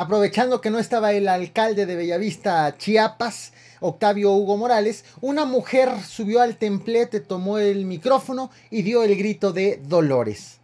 Aprovechando que no estaba el alcalde de Bellavista, Chiapas, Octavio Hugo Morales, una mujer subió al templete, tomó el micrófono y dio el grito de Dolores.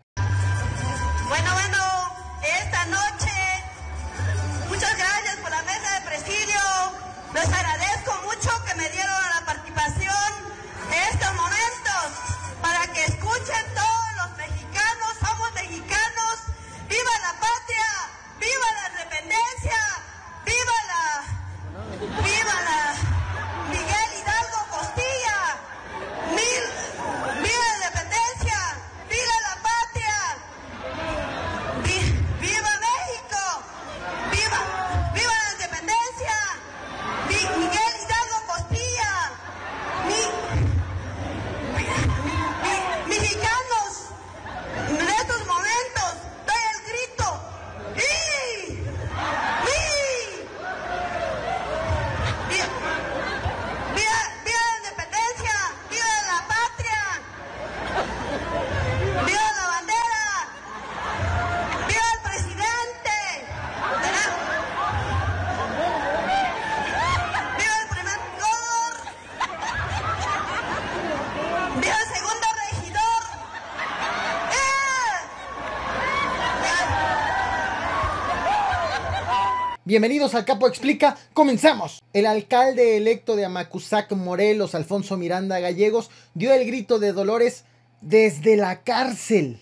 Bienvenidos al Capo Explica, comenzamos. El alcalde electo de Amacuzac, Morelos, Alfonso Miranda Gallegos, dio el grito de dolores desde la cárcel.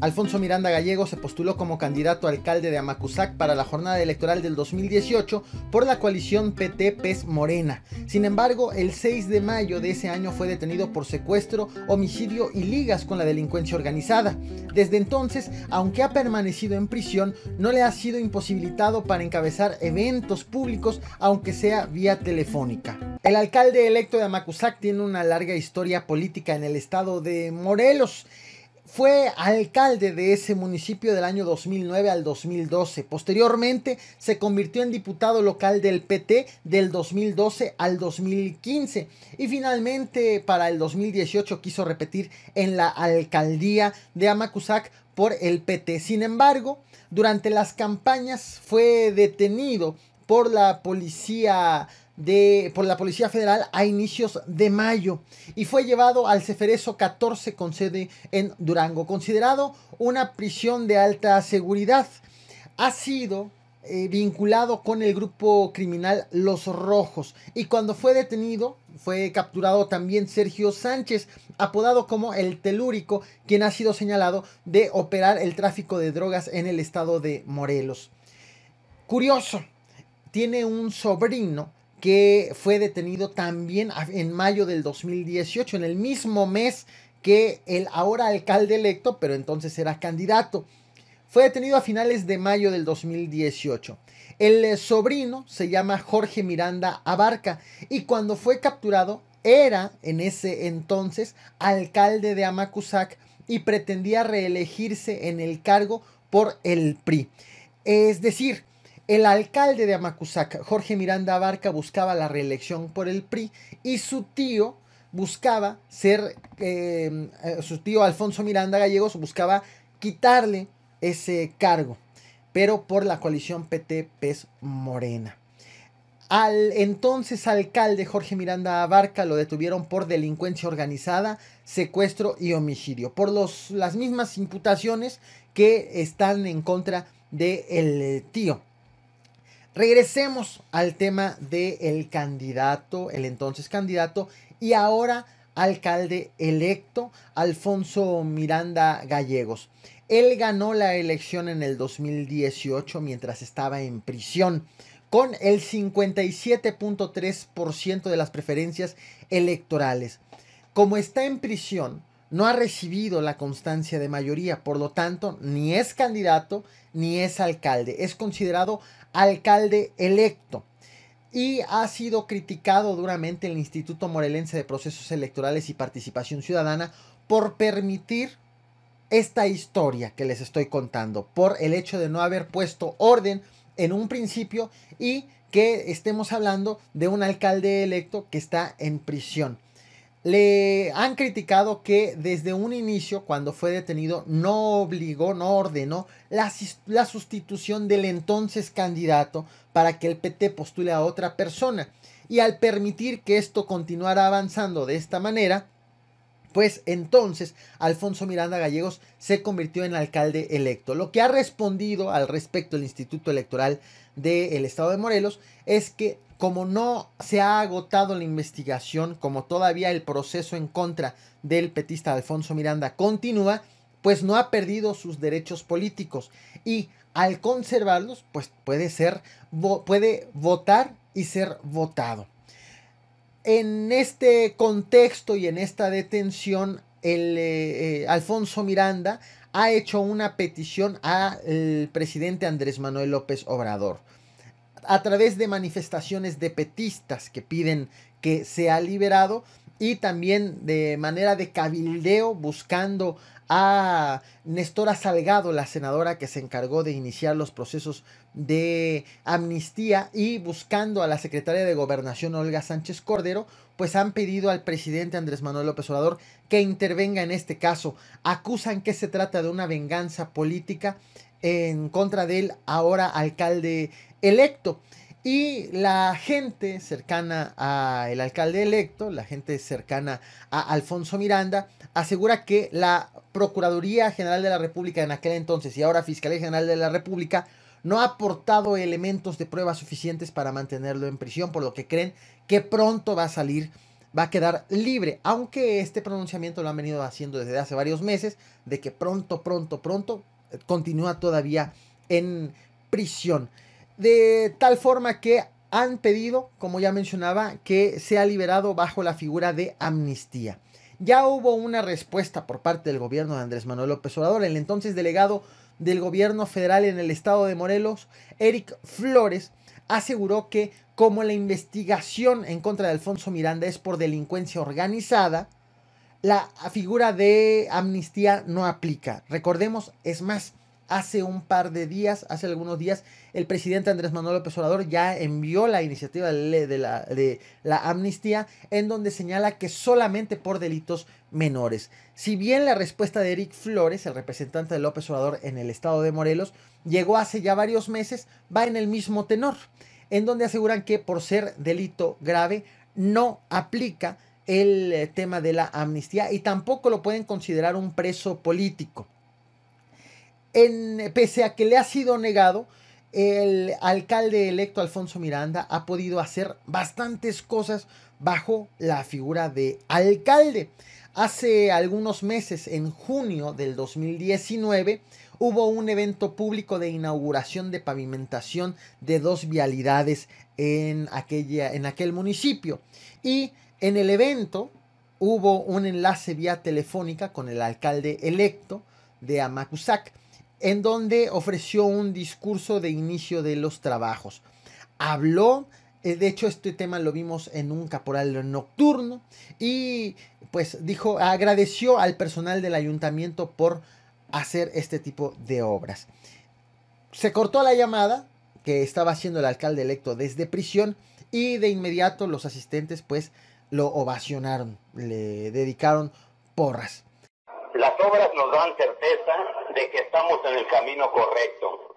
Alfonso Miranda Gallego se postuló como candidato a alcalde de Amacuzac para la jornada electoral del 2018 por la coalición PT-PES Morena. Sin embargo, el 6 de mayo de ese año fue detenido por secuestro, homicidio y ligas con la delincuencia organizada. Desde entonces, aunque ha permanecido en prisión, no le ha sido imposibilitado para encabezar eventos públicos, aunque sea vía telefónica. El alcalde electo de Amacuzac tiene una larga historia política en el estado de Morelos. Fue alcalde de ese municipio del año 2009 al 2012. Posteriormente se convirtió en diputado local del PT del 2012 al 2015 y finalmente para el 2018 quiso repetir en la alcaldía de Amacuzac por el PT. Sin embargo, durante las campañas fue detenido por la policía por la Policía Federal a inicios de mayo y fue llevado al Ceferezo 14 con sede en Durango, considerado una prisión de alta seguridad. Ha sido eh, vinculado con el grupo criminal Los Rojos y cuando fue detenido fue capturado también Sergio Sánchez, apodado como el Telúrico, quien ha sido señalado de operar el tráfico de drogas en el estado de Morelos. Curioso, tiene un sobrino que fue detenido también en mayo del 2018, en el mismo mes que el ahora alcalde electo, pero entonces era candidato. Fue detenido a finales de mayo del 2018. El sobrino se llama Jorge Miranda Abarca y cuando fue capturado era en ese entonces alcalde de Amacuzac y pretendía reelegirse en el cargo por el PRI. Es decir, el alcalde de Amacuzac, Jorge Miranda Abarca, buscaba la reelección por el PRI y su tío buscaba ser, em, eh, su tío Alfonso Miranda Gallegos buscaba quitarle ese cargo, pero por la coalición PT-PES Morena. Al entonces alcalde Jorge Miranda Abarca lo detuvieron por delincuencia organizada, secuestro y homicidio, por los, las mismas imputaciones que están en contra del el tío. Regresemos al tema del candidato, el entonces candidato y ahora alcalde electo, Alfonso Miranda Gallegos. Él ganó la elección en el 2018 mientras estaba en prisión con el 57.3% de las preferencias electorales. Como está en prisión, no ha recibido la constancia de mayoría, por lo tanto, ni es candidato ni es alcalde. Es considerado alcalde electo y ha sido criticado duramente el Instituto Morelense de Procesos Electorales y Participación Ciudadana por permitir esta historia que les estoy contando, por el hecho de no haber puesto orden en un principio y que estemos hablando de un alcalde electo que está en prisión. Le han criticado que desde un inicio, cuando fue detenido, no obligó, no ordenó la, la, sustitución del entonces candidato para que el PT postule a otra persona. Y al permitir que esto continuara avanzando de esta manera, pues entonces Alfonso Miranda Gallegos se convirtió en alcalde electo. Lo que ha respondido al respecto el Instituto Electoral del Estado de Morelos es que como no se ha agotado la investigación, como todavía el proceso en contra del petista Alfonso Miranda continúa, pues no ha perdido sus derechos políticos y al conservarlos, pues puede ser, puede votar y ser votado. En este contexto y en esta detención, el eh, eh, Alfonso Miranda ha hecho una petición al presidente Andrés Manuel López Obrador a través de manifestaciones de petistas que piden que sea liberado y también de manera de cabildeo buscando a Nestora Salgado, la senadora que se encargó de iniciar los procesos de amnistía y buscando a la secretaria de Gobernación Olga Sánchez Cordero, pues han pedido al presidente Andrés Manuel López Obrador que intervenga en este caso. Acusan que se trata de una venganza política en contra del ahora alcalde electo. Y la gente cercana al alcalde electo, la gente cercana a Alfonso Miranda, asegura que la Procuraduría General de la República en aquel entonces y ahora Fiscalía General de la República no ha aportado elementos de prueba suficientes para mantenerlo en prisión, por lo que creen que pronto va a salir, va a quedar libre, aunque este pronunciamiento lo han venido haciendo desde hace varios meses, de que pronto, pronto, pronto continúa todavía en prisión de tal forma que han pedido, como ya mencionaba, que sea liberado bajo la figura de amnistía. Ya hubo una respuesta por parte del gobierno de Andrés Manuel López Obrador, el entonces delegado del gobierno federal en el estado de Morelos, Eric Flores, aseguró que como la investigación en contra de Alfonso Miranda es por delincuencia organizada, la figura de amnistía no aplica. Recordemos, es más, hace un par de días, hace algunos días, el presidente Andrés Manuel López Obrador ya envió la iniciativa de la, de la amnistía en donde señala que solamente por delitos menores. Si bien la respuesta de Eric Flores, el representante de López Obrador en el estado de Morelos, llegó hace ya varios meses, va en el mismo tenor, en donde aseguran que por ser delito grave no aplica el eh, tema de la amnistía y tampoco lo pueden considerar un preso político pese a que le ha sido negado, el alcalde electo Alfonso Miranda ha podido hacer bastantes cosas bajo la figura de alcalde. Hace algunos meses, en junio del 2019, hubo un evento público de inauguración de pavimentación de dos vialidades en, aquella, en aquel municipio. Y en el evento hubo un enlace vía telefónica con el alcalde electo de Amacuzac en donde ofreció un discurso de inicio de los trabajos. Habló, eh, de hecho este tema lo vimos en un caporal nocturno y pues dijo, agradeció al personal del ayuntamiento por hacer este tipo de obras. Se cortó la llamada que estaba haciendo el alcalde electo desde prisión y de inmediato los asistentes pues lo ovacionaron, le dedicaron porras. Las obras nos dan certeza de que estamos en el camino correcto.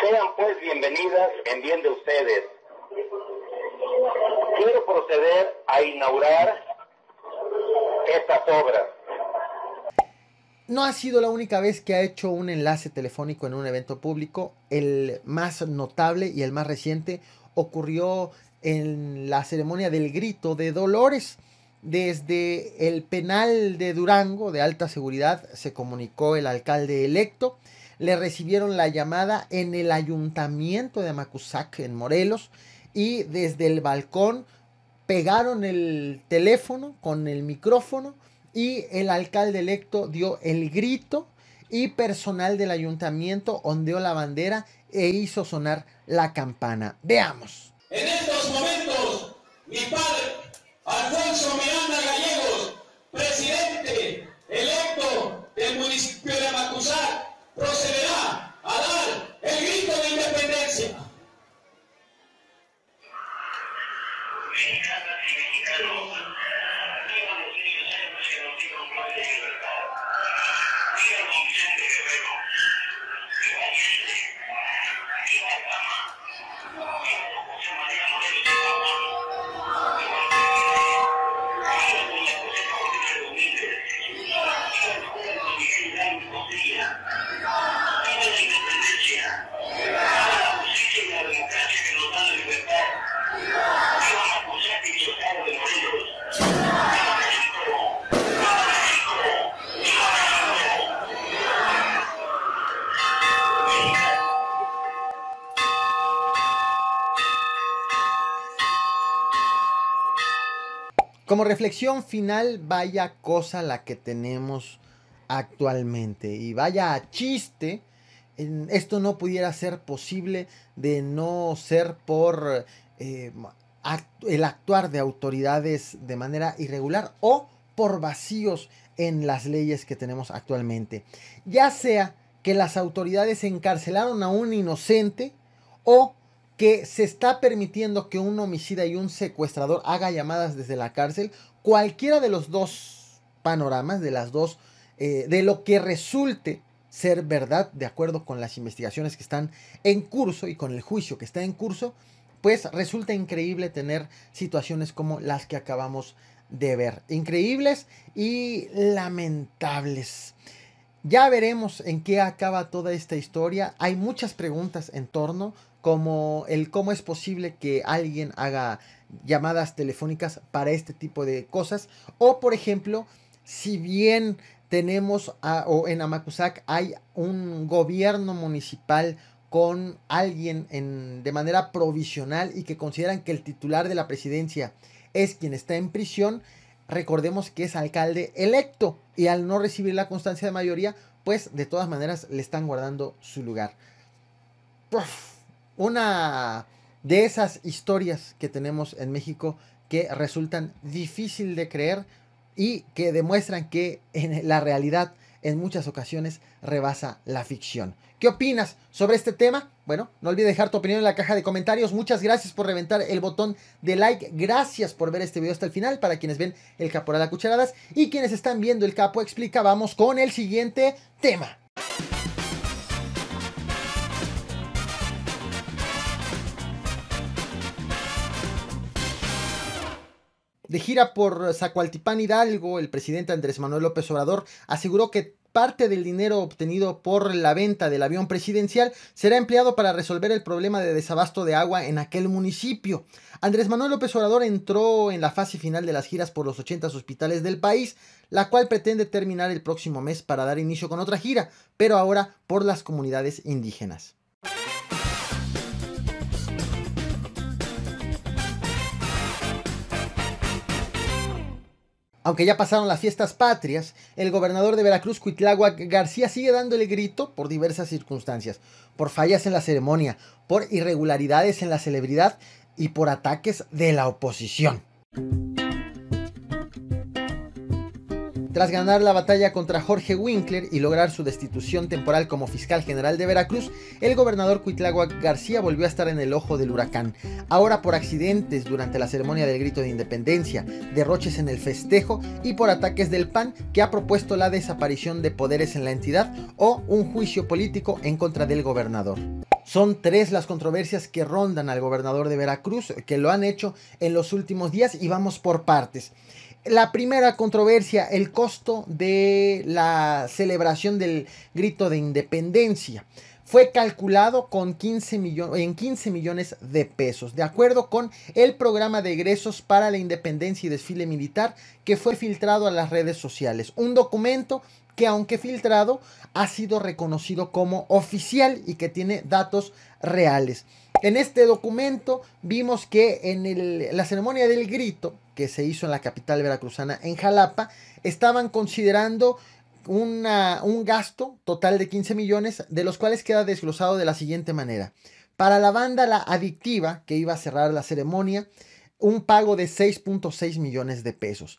Sean pues bienvenidas en bien de ustedes. Quiero proceder a inaugurar estas obras. No ha sido la única vez que ha hecho un enlace telefónico en un evento público. El más notable y el más reciente ocurrió en la ceremonia del grito de Dolores desde el penal de Durango de alta seguridad se comunicó el alcalde electo. Le recibieron la llamada en el ayuntamiento de Macusac, en Morelos, y desde el balcón pegaron el teléfono con el micrófono y el alcalde electo dio el grito y personal del ayuntamiento ondeó la bandera e hizo sonar la campana. Veamos. En estos momentos, mi padre Alfonso Miranda Gallegos, Como reflexión final, vaya cosa la que tenemos actualmente. Y vaya chiste, esto no pudiera ser posible de no ser por eh, el actuar de autoridades de manera irregular o por vacíos en las leyes que tenemos actualmente. Ya sea que las autoridades encarcelaron a un inocente o que se está permitiendo que un homicida y un secuestrador haga llamadas desde la cárcel, cualquiera de los dos panoramas, de las dos, eh, de lo que resulte ser verdad, de acuerdo con las investigaciones que están en curso y con el juicio que está en curso, pues resulta increíble tener situaciones como las que acabamos de ver. Increíbles y lamentables. Ya veremos en qué acaba toda esta historia. Hay muchas preguntas en torno como el cómo es posible que alguien haga llamadas telefónicas para este tipo de cosas. O por ejemplo, si bien tenemos o en Amacuzac hay un gobierno municipal con alguien en, de manera provisional y que consideran que el titular de la presidencia es quien está en prisión, recordemos que es alcalde electo y al no recibir la constancia de mayoría, pues de todas maneras le están guardando su lugar una de esas historias que tenemos en México que resultan difícil de creer y que demuestran que en la realidad en muchas ocasiones rebasa la ficción. ¿Qué opinas sobre este tema? Bueno, no olvides dejar tu opinión en la caja de comentarios. Muchas gracias por reventar el botón de like. Gracias por ver este video hasta el final para quienes ven el Caporal a Cucharadas y quienes están viendo el Capo Explica. Vamos con el siguiente tema. De gira por Zacualtipán Hidalgo, el presidente Andrés Manuel López Obrador aseguró que parte del dinero obtenido por la venta del avión presidencial será empleado para resolver el problema de desabasto de agua en aquel municipio. Andrés Manuel López Obrador entró en la fase final de las giras por los 80 hospitales del país, la cual pretende terminar el próximo mes para dar inicio con otra gira, pero ahora por las comunidades indígenas. Aunque ya pasaron las fiestas patrias, el gobernador de Veracruz, Cuitláhuac García, sigue dándole grito por diversas circunstancias, por fallas en la ceremonia, por irregularidades en la celebridad y por ataques de la oposición. Tras ganar la batalla contra Jorge Winkler y lograr su destitución temporal como fiscal general de Veracruz, el gobernador Cuitláhuac García volvió a estar en el ojo del huracán. Ahora por accidentes durante la ceremonia del grito de independencia, derroches en el festejo y por ataques del PAN que ha propuesto la desaparición de poderes en la entidad o un juicio político en contra del gobernador. Son tres las controversias que rondan al gobernador de Veracruz, que lo han hecho en los últimos días y vamos por partes. La primera controversia, el costo de la celebración del grito de independencia. Fue calculado con 15 en 15 millones de pesos, de acuerdo con el programa de egresos para la independencia y desfile militar que fue filtrado a las redes sociales. Un documento que aunque filtrado ha sido reconocido como oficial y que tiene datos reales. En este documento vimos que en la ceremonia del grito que se hizo en la capital veracruzana, en Jalapa, estaban considerando un gasto total de 15 millones, de los cuales queda desglosado de la siguiente manera. Para la banda La Adictiva, que iba a cerrar la ceremonia, un pago de 6.6 millones de pesos.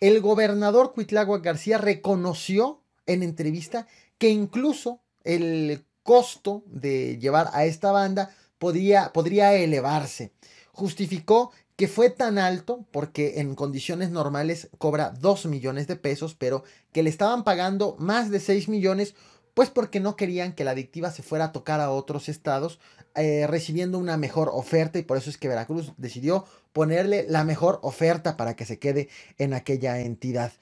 El gobernador Cuitlagua García reconoció en entrevista que incluso el costo de llevar a esta banda podría, podría elevarse. Justificó que fue tan alto porque en condiciones normales cobra 2 millones de pesos, pero que le estaban pagando más de 6 millones, pues porque no querían que la adictiva se fuera a tocar a otros estados eh, recibiendo una mejor oferta y por eso es que Veracruz decidió ponerle la mejor oferta para que se quede en aquella entidad.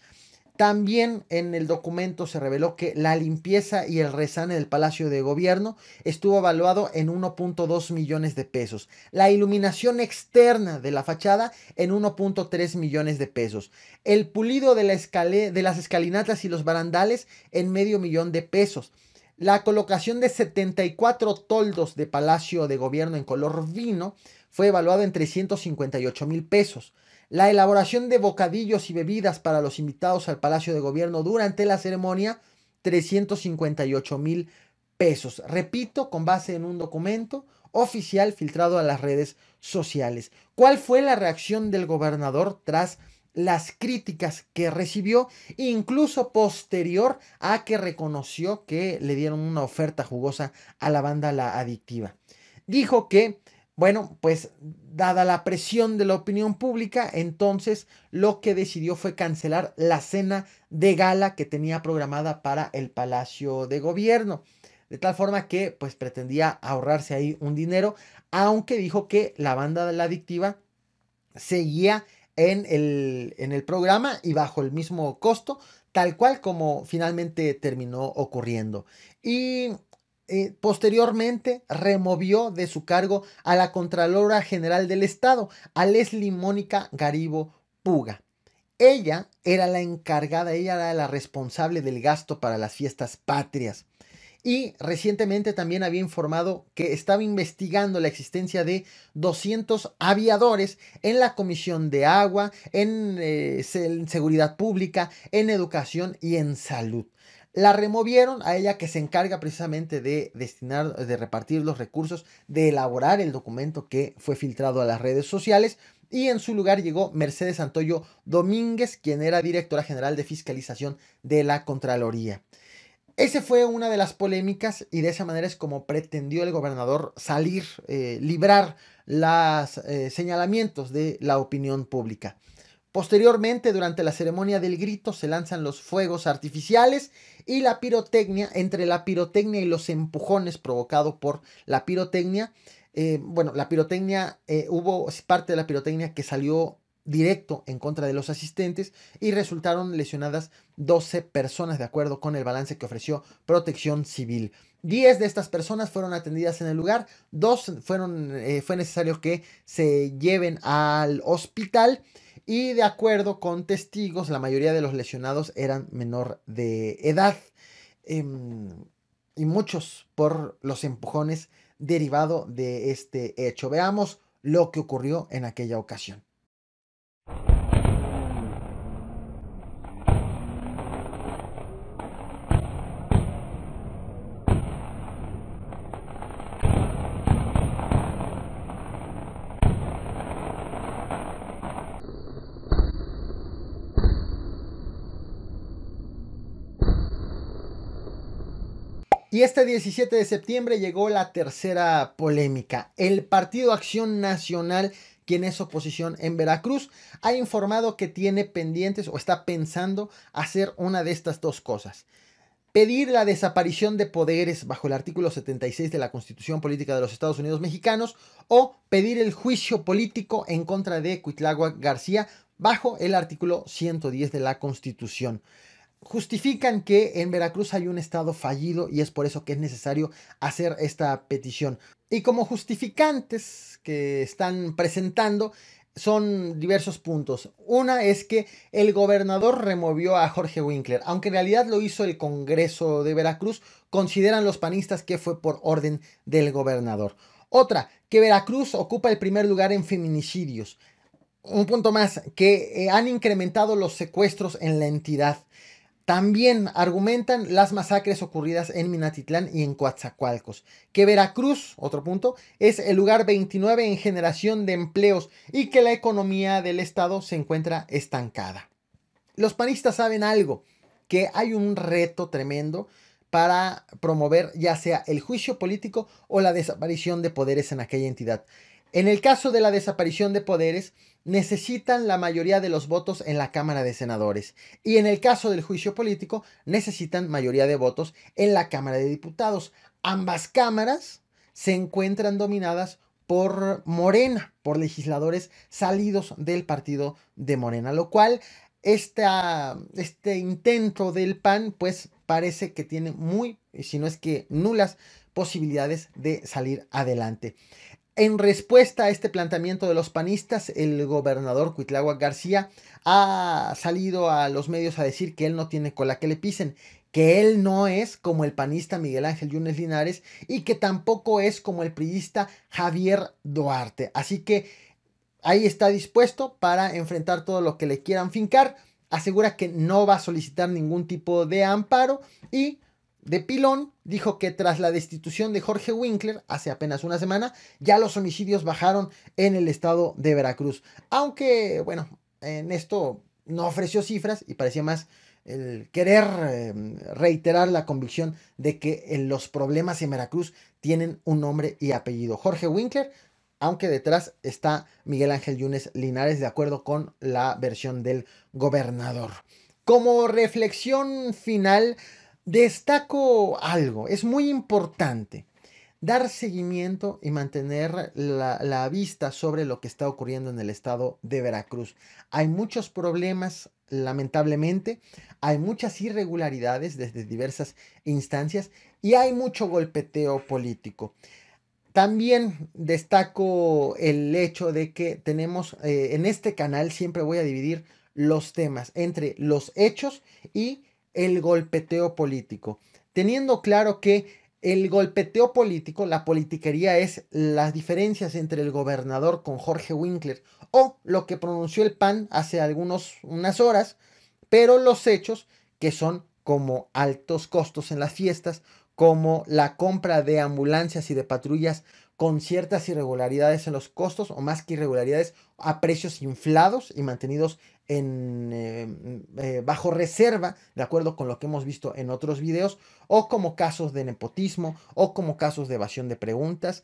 También en el documento se reveló que la limpieza y el resane del Palacio de Gobierno estuvo evaluado en 1.2 millones de pesos. La iluminación externa de la fachada en 1.3 millones de pesos. El pulido de, la de las escalinatas y los barandales en medio millón de pesos. La colocación de 74 toldos de Palacio de Gobierno en color vino fue evaluado en 358 mil pesos. La elaboración de bocadillos y bebidas para los invitados al Palacio de Gobierno durante la ceremonia, 358 mil pesos. Repito, con base en un documento oficial filtrado a las redes sociales. ¿Cuál fue la reacción del gobernador tras las críticas que recibió, incluso posterior a que reconoció que le dieron una oferta jugosa a la banda La Adictiva? Dijo que bueno, pues dada la presión de la opinión pública, entonces lo que decidió fue cancelar la cena de gala que tenía programada para el Palacio de Gobierno. De tal forma que pues pretendía ahorrarse ahí un dinero, aunque dijo que la banda de la adictiva seguía en el, en el programa y bajo el mismo costo, tal cual como finalmente terminó ocurriendo. Y eh, posteriormente removió de su cargo a la Contralora General del Estado, a Leslie Mónica Garibo Puga. Ella era la encargada, ella era la responsable del gasto para las fiestas patrias. Y recientemente también había informado que estaba investigando la existencia de 200 aviadores en la Comisión de Agua, en eh, Seguridad Pública, en Educación y en Salud. La removieron a ella que se encarga precisamente de destinar, de repartir los recursos, de elaborar el documento que fue filtrado a las redes sociales. Y en su lugar llegó Mercedes Antoyo Domínguez, quien era directora general de fiscalización de la Contraloría. Esa fue una de las polémicas y de esa manera es como pretendió el gobernador salir, eh, librar los eh, señalamientos de la opinión pública. Posteriormente, durante la ceremonia del grito, se lanzan los fuegos artificiales y la pirotecnia, entre la pirotecnia y los empujones provocados por la pirotecnia. Eh, bueno, la pirotecnia, eh, hubo parte de la pirotecnia que salió directo en contra de los asistentes y resultaron lesionadas 12 personas de acuerdo con el balance que ofreció Protección Civil. 10 de estas personas fueron atendidas en el lugar, dos fueron, eh, fue necesario que se lleven al hospital y de acuerdo con testigos, la mayoría de los lesionados eran menor de edad. Em, y muchos por los empujones derivado de este hecho. Veamos lo que ocurrió en aquella ocasión. Y este 17 de septiembre llegó la tercera polémica. El Partido Acción Nacional, quien es oposición en Veracruz, ha informado que tiene pendientes o está pensando hacer una de estas dos cosas. Pedir la desaparición de poderes bajo el artículo 76 de la Constitución Política de los Estados Unidos Mexicanos o pedir el juicio político en contra de Cuitláhuac García bajo el artículo 110 de la Constitución justifican que en Veracruz hay un estado fallido y es por eso que es necesario hacer esta petición. Y como justificantes que están presentando son diversos puntos. Una es que el gobernador removió a Jorge Winkler, aunque en realidad lo hizo el Congreso de Veracruz, consideran los panistas que fue por orden del gobernador. Otra, que Veracruz ocupa el primer lugar en feminicidios. Un punto más, que eh, han incrementado los secuestros en la entidad. También argumentan las masacres ocurridas en Minatitlán y en Coatzacoalcos. Que Veracruz, otro punto, es el lugar 29 en generación de empleos y que la economía del estado se encuentra estancada. Los panistas saben algo, que hay un reto tremendo para promover ya sea el juicio político o la desaparición de poderes en aquella entidad. En el caso de la desaparición de poderes, necesitan la mayoría de los votos en la Cámara de Senadores. Y en el caso del juicio político, necesitan mayoría de votos en la Cámara de Diputados. Ambas cámaras se encuentran dominadas por Morena, por legisladores salidos del partido de Morena, lo cual este intento del PAN pues parece que tiene muy, si no es que nulas posibilidades de salir adelante. En respuesta a este planteamiento de los panistas, el gobernador Cuitláhuac García ha salido a los medios a decir que él no tiene cola que le pisen, que él no es como el panista Miguel Ángel Yunes Linares y que tampoco es como el priista Javier Duarte. Así que ahí está dispuesto para enfrentar todo lo que le quieran fincar. Asegura que no va a solicitar ningún tipo de amparo y de pilón dijo que tras la destitución de Jorge Winkler hace apenas una semana, ya los homicidios bajaron en el estado de Veracruz. Aunque, bueno, en esto no ofreció cifras y parecía más el querer em, reiterar la convicción de que los problemas en Veracruz tienen un nombre y apellido. Jorge Winkler aunque detrás está Miguel Ángel Yunes Linares de acuerdo con la versión del gobernador. Como reflexión final, destaco algo, es muy importante dar seguimiento y mantener la, vista sobre lo que está ocurriendo en el estado de Veracruz. Hay muchos problemas, lamentablemente, hay muchas irregularidades desde diversas instancias y hay mucho golpeteo político. También destaco el hecho de que tenemos eh, en este canal, siempre voy a dividir los temas entre los hechos y el golpeteo político, teniendo claro que el golpeteo político, la politiquería es las diferencias entre el gobernador con Jorge Winkler o lo que pronunció el PAN hace algunas unas horas, pero los hechos que son como altos costos en las fiestas, como la compra de ambulancias y de patrullas con ciertas irregularidades en los costos o más que irregularidades a precios inflados y mantenidos en eh, eh, bajo reserva de acuerdo con lo que hemos visto en otros videos o como casos de nepotismo o como casos de evasión de preguntas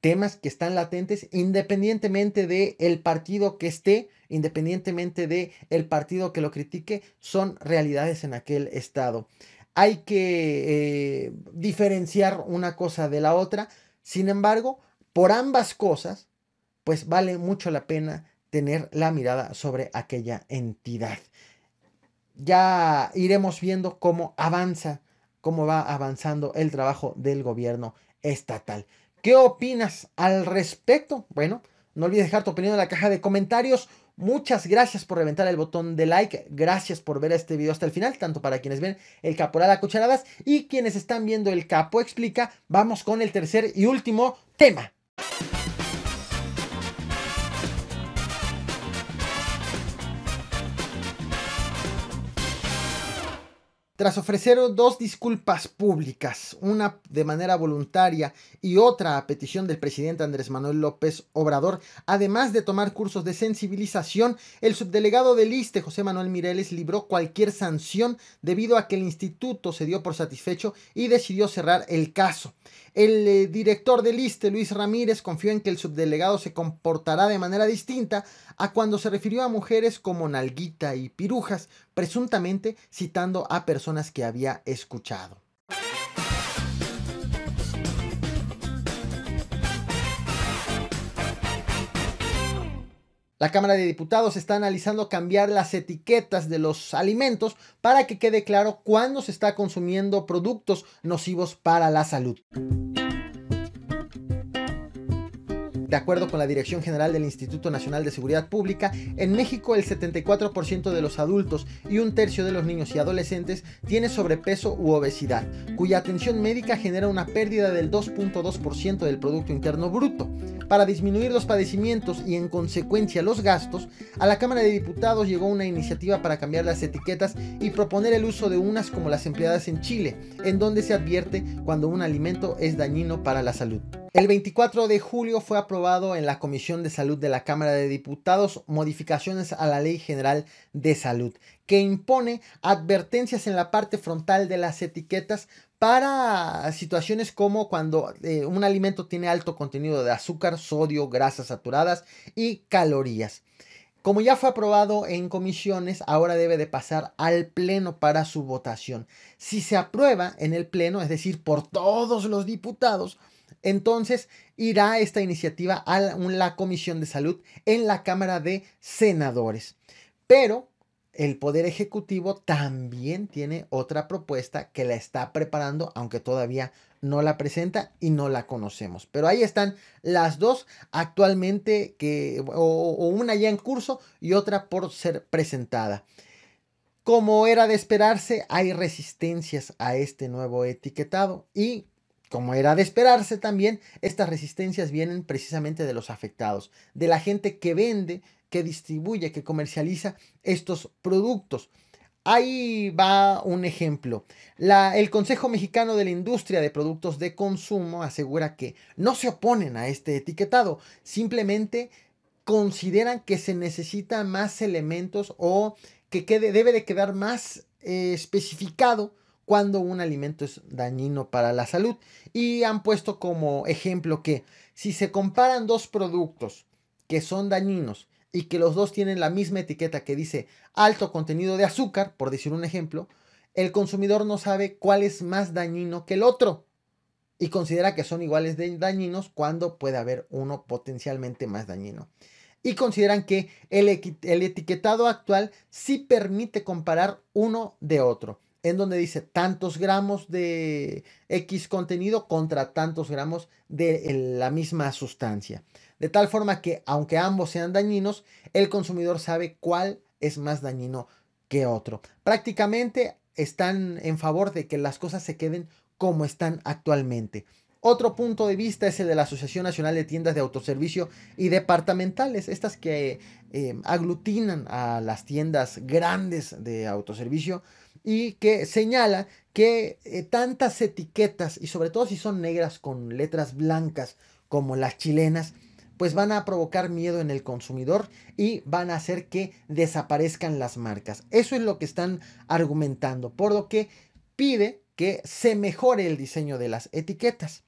temas que están latentes independientemente de el partido que esté independientemente de el partido que lo critique son realidades en aquel estado hay que eh, diferenciar una cosa de la otra. Sin embargo, por ambas cosas, pues vale mucho la pena tener la mirada sobre aquella entidad. Ya iremos viendo cómo avanza, cómo va avanzando el trabajo del gobierno estatal. ¿Qué opinas al respecto? Bueno, no olvides dejar tu opinión en la caja de comentarios. Muchas gracias por reventar el botón de like, gracias por ver este video hasta el final, tanto para quienes ven el caporal a cucharadas y quienes están viendo el capo explica. Vamos con el tercer y último tema. Tras ofrecer dos disculpas públicas, una de manera voluntaria y otra a petición del presidente Andrés Manuel López Obrador, además de tomar cursos de sensibilización, el subdelegado del ISTE, José Manuel Mireles, libró cualquier sanción debido a que el instituto se dio por satisfecho y decidió cerrar el caso. El eh, director del ISTE, Luis Ramírez, confió en que el subdelegado se comportará de manera distinta a cuando se refirió a mujeres como Nalguita y Pirujas, presuntamente citando a personas que había escuchado. La Cámara de Diputados está analizando cambiar las etiquetas de los alimentos para que quede claro cuándo se está consumiendo productos nocivos para la salud. De acuerdo con la Dirección General del Instituto Nacional de Seguridad Pública, en México el 74% de los adultos y un tercio de los niños y adolescentes tiene sobrepeso u obesidad, cuya atención médica genera una pérdida del 2.2% del Producto Interno Bruto. Para disminuir los padecimientos y en consecuencia los gastos, a la Cámara de Diputados llegó una iniciativa para cambiar las etiquetas y proponer el uso de unas como las empleadas en Chile, en donde se advierte cuando un alimento es dañino para la salud. El 24 de julio fue aprobado en la Comisión de Salud de la Cámara de Diputados modificaciones a la Ley General de Salud, que impone advertencias en la parte frontal de las etiquetas para situaciones como cuando eh, un alimento tiene alto contenido de azúcar, sodio, grasas saturadas y calorías. Como ya fue aprobado en comisiones, ahora debe de pasar al Pleno para su votación. Si se aprueba en el Pleno, es decir, por todos los diputados, entonces irá esta iniciativa a la Comisión de Salud en la Cámara de Senadores. Pero el Poder Ejecutivo también tiene otra propuesta que la está preparando, aunque todavía no la presenta y no la conocemos. Pero ahí están las dos actualmente, que, o, una ya en curso y otra por ser presentada. Como era de esperarse, hay resistencias a este nuevo etiquetado y como era de esperarse también, estas resistencias vienen precisamente de los afectados, de la gente que vende, que distribuye, que comercializa estos productos. Ahí va un ejemplo. el Consejo Mexicano de la Industria de Productos de Consumo asegura que no se oponen a este etiquetado, simplemente consideran que se necesitan más elementos o que debe de quedar más eh, especificado cuando un alimento es dañino para la salud. Y han puesto como ejemplo que si se comparan dos productos que son dañinos y que los dos tienen la misma etiqueta que dice alto contenido de azúcar, por decir un ejemplo, el consumidor no sabe cuál es más dañino que el otro y considera que son iguales de dañinos cuando puede haber uno potencialmente más dañino. Y consideran que el, el etiquetado actual sí permite comparar uno de otro, en donde dice tantos gramos de X contenido contra tantos gramos de la misma sustancia de tal forma que aunque ambos sean dañinos, el consumidor sabe cuál es más dañino que otro. Prácticamente están en favor de que las cosas se queden como están actualmente. Otro punto de vista es el de la Asociación Nacional de Tiendas de Autoservicio y Departamentales, estas que eh, aglutinan a las tiendas grandes de autoservicio y que señala que eh, tantas etiquetas, y sobre todo si son negras con letras blancas como las chilenas, pues van a provocar miedo en el consumidor y van a hacer que desaparezcan las marcas. Eso es lo que están argumentando, por lo que pide que se mejore el diseño de las etiquetas.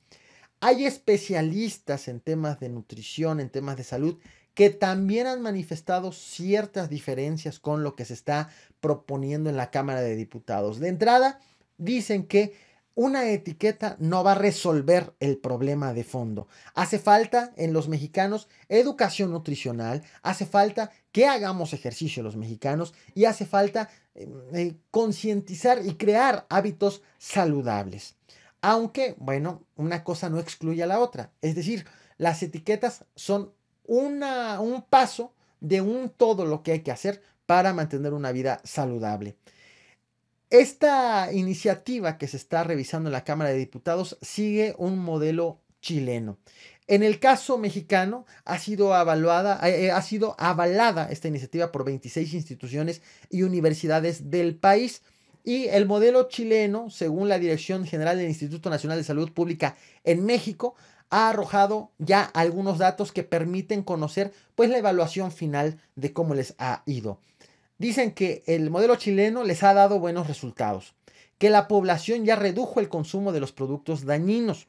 Hay especialistas en temas de nutrición, en temas de salud, que también han manifestado ciertas diferencias con lo que se está proponiendo en la Cámara de Diputados. De entrada, dicen que una etiqueta no va a resolver el problema de fondo. Hace falta en los mexicanos educación nutricional, hace falta que hagamos ejercicio los mexicanos y hace falta em, eh, concientizar y crear hábitos saludables. Aunque, bueno, una cosa no excluye a la otra. Es decir, las etiquetas son una, un paso de un todo lo que hay que hacer para mantener una vida saludable. Esta iniciativa que se está revisando en la Cámara de Diputados sigue un modelo chileno. En el caso mexicano ha sido, evaluada, eh, ha sido avalada esta iniciativa por 26 instituciones y universidades del país. Y el modelo chileno, según la Dirección General del Instituto Nacional de Salud Pública en México, ha arrojado ya algunos datos que permiten conocer pues la evaluación final de cómo les ha ido. Dicen que el modelo chileno les ha dado buenos resultados, que la población ya redujo el consumo de los productos dañinos,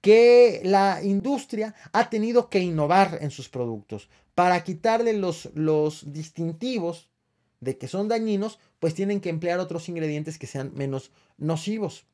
que la industria ha tenido que innovar en sus productos para quitarle los, los distintivos de que son dañinos, pues tienen que emplear otros ingredientes que sean menos nocivos.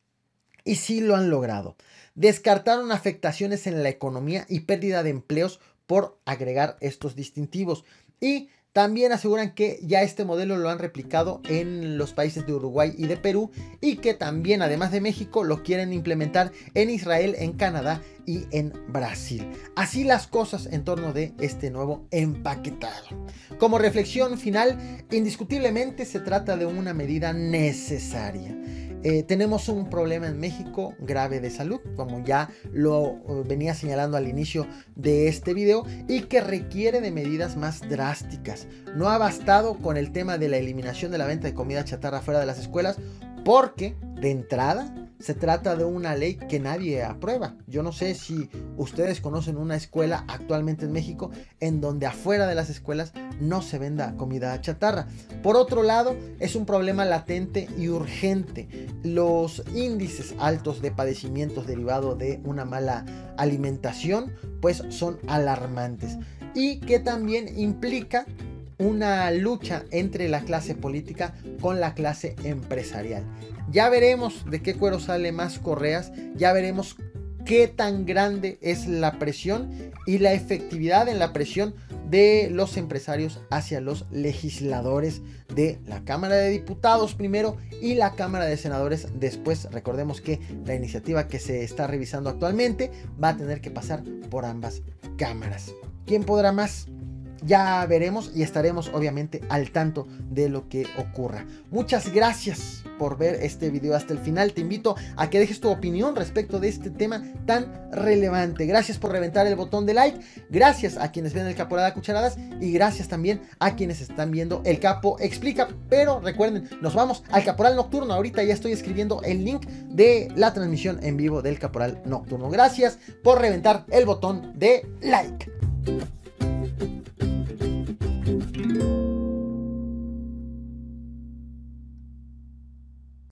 Y sí lo han logrado. Descartaron afectaciones en la economía y pérdida de empleos por agregar estos distintivos. Y también aseguran que ya este modelo lo han replicado en los países de Uruguay y de Perú y que también, además de México, lo quieren implementar en Israel, en Canadá y en Brasil. Así las cosas en torno de este nuevo empaquetado. Como reflexión final, indiscutiblemente se trata de una medida necesaria. Eh, tenemos un problema en México grave de salud, como ya lo eh, venía señalando al inicio de este video, y que requiere de medidas más drásticas. No ha bastado con el tema de la eliminación de la venta de comida chatarra fuera de las escuelas, porque de entrada se trata de una ley que nadie aprueba. Yo no sé si ustedes conocen una escuela actualmente en México en donde afuera de las escuelas no se venda comida chatarra. Por otro lado, es un problema latente y urgente. Los índices altos de padecimientos derivados de una mala alimentación pues son alarmantes y que también implica una lucha entre la clase política con la clase empresarial. Ya veremos de qué cuero sale más correas, ya veremos qué tan grande es la presión y la efectividad en la presión de los empresarios hacia los legisladores de la Cámara de Diputados primero y la Cámara de Senadores después. Recordemos que la iniciativa que se está revisando actualmente va a tener que pasar por ambas cámaras. ¿Quién podrá más? Ya veremos y estaremos obviamente al tanto de lo que ocurra. Muchas gracias por ver este video hasta el final. Te invito a que dejes tu opinión respecto de este tema tan relevante. Gracias por reventar el botón de like. Gracias a quienes ven el Caporada Cucharadas y gracias también a quienes están viendo el Capo Explica. Pero recuerden, nos vamos al Caporal Nocturno. Ahorita ya estoy escribiendo el link de la transmisión en vivo del Caporal Nocturno. Gracias por reventar el botón de like. Thank you.